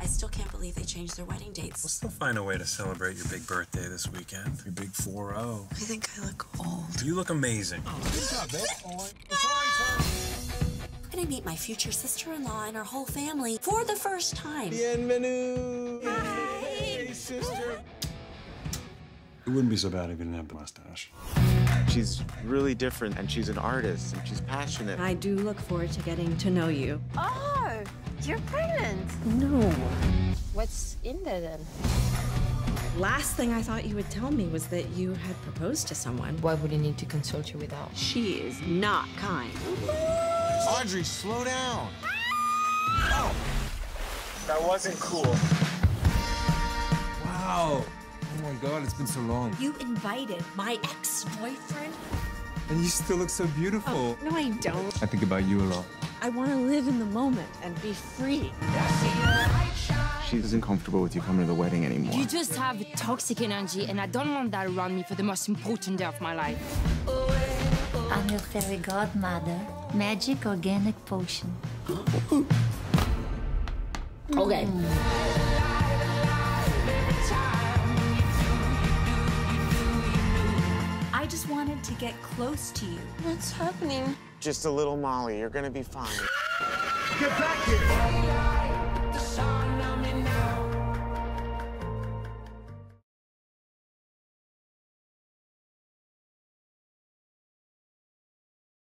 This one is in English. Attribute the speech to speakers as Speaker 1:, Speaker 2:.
Speaker 1: I still can't believe they changed their wedding dates.
Speaker 2: We'll still find a way to celebrate your big birthday this weekend. Your big 4 0.
Speaker 1: I think I look old.
Speaker 2: You look amazing.
Speaker 1: I'm gonna meet my future sister-in-law and her whole family for the first time.
Speaker 3: Bienvenue. Hey, sister.
Speaker 2: It wouldn't be so bad if you didn't have the mustache.
Speaker 3: She's really different, and she's an artist, and she's passionate.
Speaker 4: I do look forward to getting to know you.
Speaker 5: Oh, you're pregnant.
Speaker 4: No.
Speaker 5: What's in there then?
Speaker 4: Last thing I thought you would tell me was that you had proposed to someone.
Speaker 5: Why would he need to consult you without?
Speaker 4: She is not kind.
Speaker 3: Audrey, slow down. Oh. That wasn't cool.
Speaker 6: Wow. Oh my god, it's been so long.
Speaker 1: You invited my ex-boyfriend?
Speaker 6: And you still look so beautiful.
Speaker 4: Oh, no, I don't.
Speaker 6: I think about you a lot.
Speaker 4: I want to live in the moment and be free.
Speaker 3: She isn't comfortable with you coming to the wedding anymore.
Speaker 7: You just have toxic energy, and I don't want that around me for the most important day of my life.
Speaker 8: I'm your fairy godmother. Magic organic potion.
Speaker 1: Okay.
Speaker 9: I just wanted to get close to you.
Speaker 5: What's happening?
Speaker 3: Just a little Molly. You're gonna be fine.
Speaker 6: Get back here!